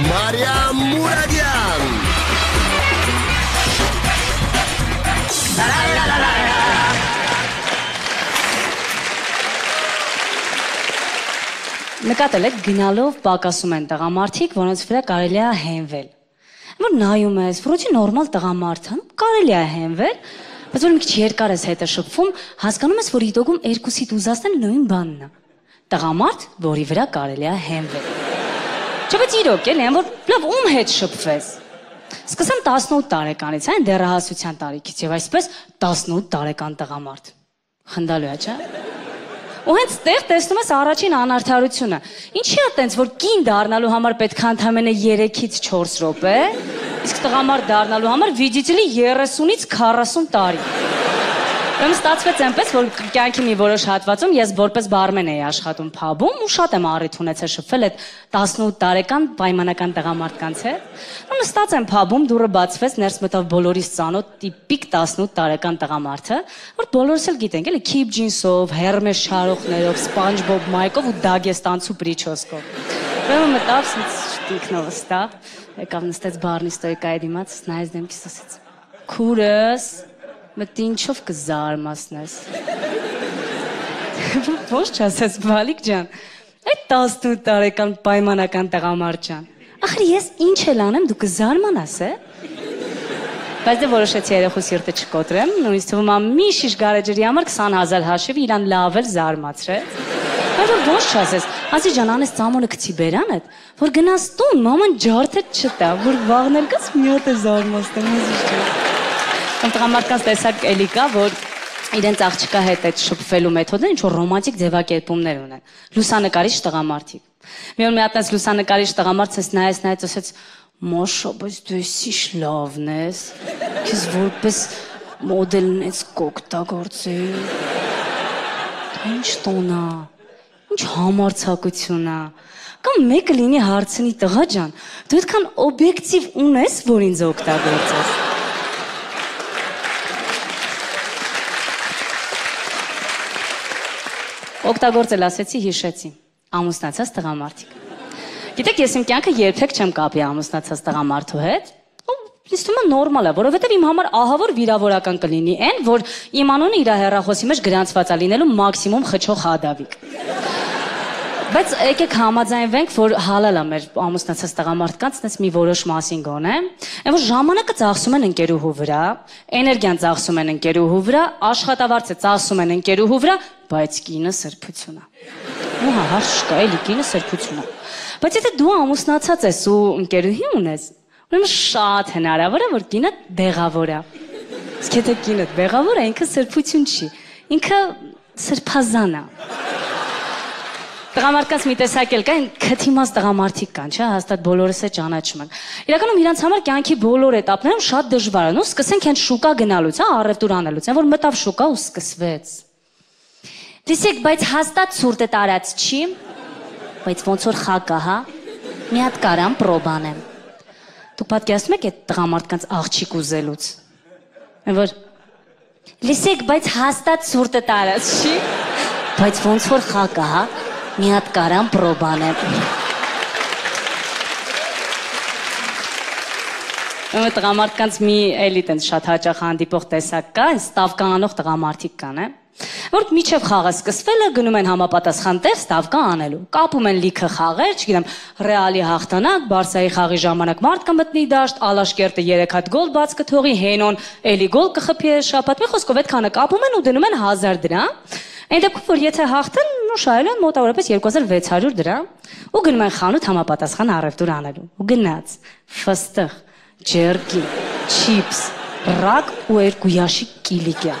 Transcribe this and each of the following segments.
Մարիամ Մուրադյան։ Նկատել եք գնալով պակասում են տղամարդիկ, որոնց վրա կարելի է հենվել։ Որ նայում ես, վրոջի նորմալ տղամարդ է, կարելի է հենվել, բայց որ մի քիչ երկար ես հետը շփվում, հասկանում ես, որ իտոգում երկուսիդ ուզածն նույն բանն է։ Տղամարդ, որի վրա կարելի է հենվել։ Չէ՞ բայց իրոք էլի, որ լավ ում հետ շփվես։ Սկսեմ 18 տարեկանից, այն դեռահասության տարիքից եւ այսպես 18 տարեկան տղամարդ։ Խնդալու է, չէ՞։ Ու հենց տեղ տեսնում ես առաջին անարդարությունը։ Ինչի՞ է տենց, որ կին դառնալու համար պետք է ընդամենը 3-ից 4 րոպե, իսկ տղամարդ դառնալու համար վիդիտելի 30-ից 40 տարի։ Ուրեմն ստացվեց այնպես, որ կյանքի մի որոշ հատվածում ես որպես բարմեն էի աշխատում փաբում ու շատ եմ առիթ ունեցել շփվել այդ 18 տարեկան պայմանական տղամարդկանց հետ։ Ու նստած եմ փաբում, դուռը բացվեց, ներս մտավ բոլորիս ծանոթ տիպիկ 18 տարեկան տղամարդը, որ բոլորս էլ գիտենք, էլի քիփ ջինսով, հերմես շարողներով, SpongeBob մայկով ու դագեստանցու պրիչոսկով։ Ուրեմն մտավ ինքնով ստավ, եկավ նստեց բարնի ստոյկայի դիմաց, նայեց դեմքիս ասեց. «Քուրս, մտ ինչով կզարմացնես։ Ոչ չասես Վալիկ ջան։ Այդ 18 տարեկան պայմանական տղամարդ ջան։ Ախր ես ինչ էլ անեմ դու կզարմանաս, է։ Բայց դե որոշեցի երախու սիրտը չկոտրեմ, նույնիսկ թվում է մի շիշ գարեջրի համար 20000 հաշիվ իրան լավ էլ զարմացրեց։ Բայց ոչ չասես, ասի ջան, անես ծամոնը գցի բերանդ, որ գնաս տուն, մաման ջարդը չտա, որ վաղն էլ գաս մի հատ է զարմացնեմ, ասի ջան։ Տղամարդկանց տեսակ էլի կա, որ իրենց աղջկա հետ այդ շփվելու մեթոդը ինչ որ ռոմանտիկ ձևակերպումներ ունեն։ Լուսանկարիչ տղամարդիկ։ Մի օր մի հատ այս լուսանկարիչ տղամարդ ցես նայես նայեց ասեց Մոշա, բայց դու էսիշ լավն ես։ Քեզ որպես մոդելն ես կօգտագործել։ ինչ տոնա։ Ինչ համարցակություն է։ Կամ մեկը լինի հարցնի տղա ջան, դու այդքան օբյեկտիվ ունես, որ ինձ օգտագործես։ Օգտագործել ասեցի, հիշեցի։ Ամուսնացած տղամարդիկ։ Գիտեք, ես իմ կյանքը երբեք չեմ կապի ամուսնացած տղամարդու հետ։ Ինձ թվում է նորմալ է, որովհետև իմ համար ահավոր վիրավորական կլինի այն, որ իմ անունը իր հերախոսի մեջ գրանցված է լինելու մաքսիմում խճող հադավիկ։ Բայց եկեք համաձայնվենք, որ հալալ է մեր ամուսնացած տղամարդկանց դες մի որոշ մասին գոնե, այն որ ժամանակը ծախսում են ընկերուհու վրա, էներգիան ծախսում են ընկերուհու վրա, աշխատավարձը ծախսում են ընկերուհու վրա, բայց կինը սրբություն է։ Ու հա, հարց կա, էլի կինը սրբություն է։ Բայց եթե դու ամուսնացած ես ու ընկերուհի ունես, ուրեմն շատ հնարավոր է, որ կինը դեղավոր է։ Իսկ եթե կինը դեղավոր է, ինքը սրբություն չի։ Ինքը սրբազան է։ Տղամարդկանց մի տեսակ էլ կան, քթիմաս տղամարդիկ կան, չէ՞, հաստատ բոլորս է ճանաչում են։ Իրականում իրանց համար կյանքի բոլոր этаպներում շատ դժվար է։ Նո սկսենք այն շուկա գնալուց, հա, առևտուր անելուց, այն որ մտավ շուկա ու սկսվեց։ Տեսեք, բայց հաստատ ցուրտը տարած չի։ Բայց ոնց որ խակա, հա։ Մի հատ կարամ պրոբանեմ։ Դու պատկերացնում եք այդ տղամարդկանց աղջիկ ուզելուց։ Այն որ Լսեք, բայց հաստատ ցուրտը տարած չի։ Բայց ոնց որ խակա, հա։ Մի հատ կարամ պրոբանեմ։ Ո՞ւմ տղամարդկանց մի էլի տենց շատ հաճախ հանդիպող տեսակ կա, ստավ կանանող տղամարդիկ կան, է որ միջև խաղը սկսվել է գնում են համապատասխան տեղ ստավկա անելու։ Կապում են լիքը խաղեր, չգիտեմ, Ռեալի հաղթանակ, Բարսայի խաղի ժամանակ մարդ կմտնի դաշտ, Ալաշկերտը 3 հատ գոլ բաց կթողի, Հենոն էլի գոլ կխփի շաբաթ։ Մի խոսքով այդքանը կապում են ու դնում են 1000 դրամ։ Այն դեպքում, որ եթե հաղթեն, նո շահել են մոտավորապես 2600 դրամ ու գնում են խանութ համապատասխան առևտուր անելու։ Ու գնաց ֆստեղ, ջերկի, չիփս, ռակ ու երկու յաշիկ կիլիկյա։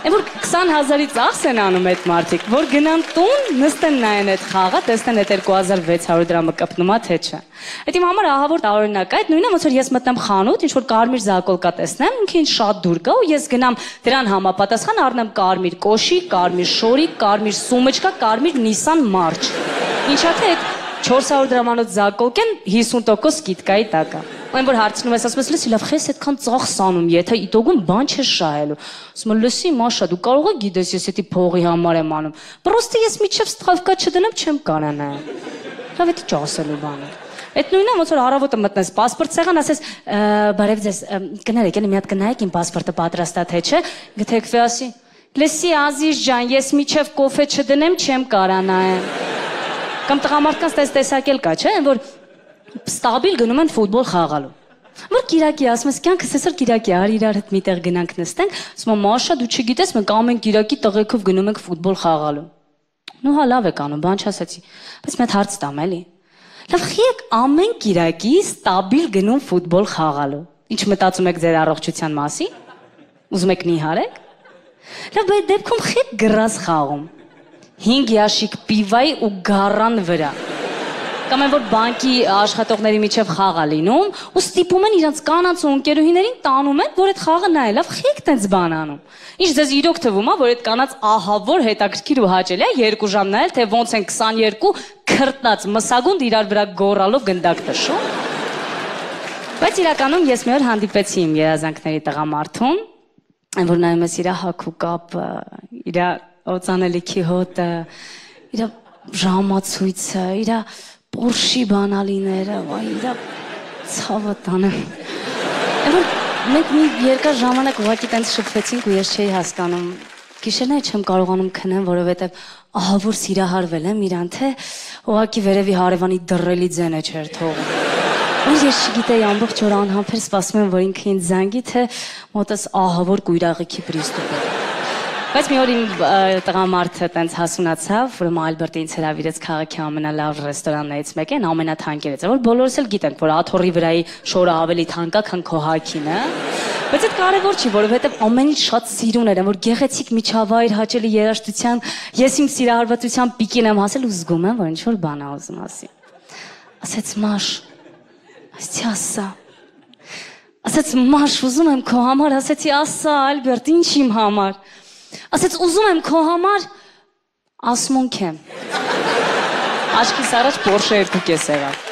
Այն որ 20000-ից ախս են անում այդ մարդիկ, որ գնան տուն, նստեն նայեն այդ խաղը, տեսնեն այդ 2600 դրամը կպնում է թե չէ։ Այդ իմ համար ահավոր տարօրինակ է, այդ նույնը ոնց որ ես մտնեմ խանութ, ինչ որ կարմիր զակոլկա տեսնեմ, ինքը ինձ շատ դուր կա ու ես գնամ դրան համապատասխան առնեմ կարմիր կոշի, կարմիր շորիկ, կարմիր սումեչկա, կարմիր Nissan March։ Ինչա թե այդ 400 դրամանոց զակոլկեն 50% սկիդկայի տակ է։ Այն որ հարցնում ես, ասում ես, լսի, լավ, քեզ այդքան ծախսանում, եթե իդոգում բան չես շահելու։ Ասում եմ, լսի, Մաշա, դու կարող ես գիտես, ես էդի փողի համար եմ անում։ Պրոստը ես միչև ստրավկա չդնեմ, չեմ կանանա։ Լավ, դա չասելու բան է։ Այդ նույնն է, ոնց որ առավոտը մտնես паспорт ցեղան, ասես, բարև ձեզ, կներեք, ելեմ մի հատ կնայեք իմ паспортը պատրաստա թե չէ, գթեքվի ասի։ Լսի, Ազիզ ջան, ես միչև կոֆե չդնեմ, չեմ կարանա։ Կամ տղամարդկանց տես տեսակել կա, չէ՞, որ ստաբիլ գնում են ֆուտբոլ խաղալու։ Որ Կիրակի ասում ես, կյանքս էսօր Կիրակի, արի իրար հետ միտեղ գնանք նստենք, ասում եմ, Մաշա, դու չգիտես, մենք ամեն Կիրակի տղեկով գնում ենք ֆուտբոլ խաղալու։ Ну հա լավ է կանոն, բան չասացի։ Բայց մի հատ հարց տամ էլի։ Լավ, խիեք ամեն Կիրակի ստաբիլ գնում ֆուտբոլ խաղալու։ Ինչ մտածում եք ձեր առողջության մասին։ Ուզում եք նիհարեք։ Լավ, բայց դեպքում խիեք գրած խաղում։ 5 յաշիկ պիվայի ու գառան վրա կամ են որ բանկի աշխատողների միջև խաղ է լինում ու ստիպում են իրանց կանանց ու ընկերուհիներին տանում են որ այդ խաղը նայել լավ խիք տենց բան անում ինչ ձեզ իրոք թվում է որ այդ կանանց ահա որ հետաքրքիր ու հաճելի է երկու ժամ նայել թե ոնց են 22 քրտնած մսագունդ իրար վրա գորալով գնդակ տշում բայց իրականում ես մի օր հանդիպեցի իմ երազանքների տղամարդուն որ նայում ես իր հակու կապը իր օծանելիքի հոտը իր ժամացույցը իր Պորշի բանալիները, վայ, իրա ցավը տանեմ։ Որ մենք մի երկար ժամանակ ուղակի տենց շփվեցինք ու ես չէի հասկանում։ Գիշերն է չեմ կարողանում քնեմ, որովհետև ահա որ սիրահարվել եմ իրան, թե ուղակի վերևի հարևանի դռելի ձենը չէր թողում։ Ու ես չգիտեի ամբողջ օր անհամբեր սպասում եմ, որ ինքը ինձ զանգի, թե մոտս ահա որ կույրաղիքի պրիստուպ է։ Բայց մի օր իմ տղամարդը տենց հասունացավ, որ Ալբերտը ինձ հրավիրեց քաղաքի ամենալավ ռեստորաններից մեկին, ամենաթանկերից, որ բոլորս էլ գիտենք, որ աթոռի վրայի շորը ավելի թանկ է, քան քո հակինը։ Բայց այդ կարևոր չի, որովհետև ամեն ինչ շատ սիրուն էր, որ գեղեցիկ միջավայր, հաճելի երաժշտության, ես իմ սիրահարվածության պիկին եմ հասել ու զգում եմ, որ ինչ որ բան ա ուզում ասի։ Ասեց մաշ։ Ասեցի ասա։ Ասեց մաշ, ուզում եմ քո համար, ասեցի ասա, Ալբերտ, ինչ իմ համար։ Ասեց ուզում եմ քո համար ասմունք եմ։ Աչքիս առաջ Porsche 2 եղավ։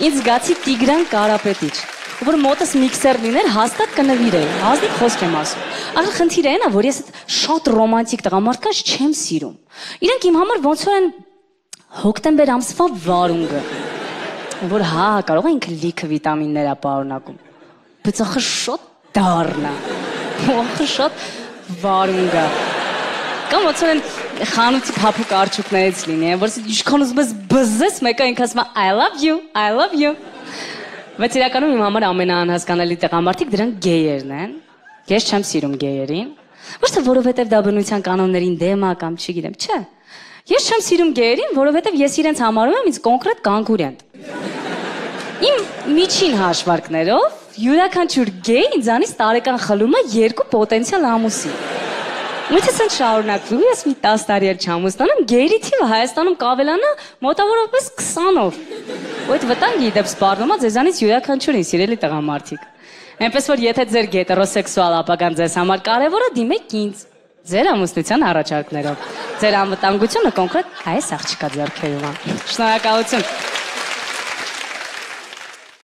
Ինձ զգացի Տիգրան Կարապետիչ որ մոտս միքսեր լիներ, հաստատ կնվիրեի։ Ազնիվ խոսք եմ ասում։ Ահա խնդիրը այն է, որ ես այդ շատ ռոմանտիկ տղամարդկանց չեմ սիրում։ Իրանք իմ համար ոնց որ են հոկտեմբեր ամսվա վարունգը։ Որ հա, կարող է ինքը լիքը վիտամիններ է պարունակում։ Բայց ախր շատ դառնա։ Ախր շատ վարունգա։ Կամ ոնց որ խանութի փափուկ արջուկներից լինի, որ ինչքան ուզում ես բզես, մեկը ինքը ասում է I love you, I love you։ Բայց իրականում իմ համար ամենաանհասկանալի տղամարդիկ դրանք գեյերն են։ Ես չեմ սիրում գեյերին։ Ոչ թե որովհետև դա բնության կանոններին դեմ է կամ չգիտեմ, չէ։ Ես չեմ սիրում գեյերին, որովհետև ես իրենց համարում եմ ինձ կոնկրետ կոնկուրենտ։ Իմ միջին հաշվարկներով յուրաքանչյուր գեյ ինձանից տարեկան խլում է երկու պոտենցիալ ամուսի։ Միտես են շարունակվի, ես մի 10 տարի էլ չամուսնանամ, գեյրի թիվը Հայաստանում կավելանա մոտավորապես 20-ով։ Ու այդ վտանգի դեպ սպառնում է ձեզանից յուրաքանչյուրին սիրելի տղամարդիկ։ Այնպես որ եթե ձեր գետերոսեքսուալ ապագան ձեզ համար կարևոր է, դիմեք ինձ ձեր ամուսնության առաջարկներով։ Ձեր անվտանգությունը կոնկրետ այս աղջկա ձեռքերում է։ Շնորհակալություն։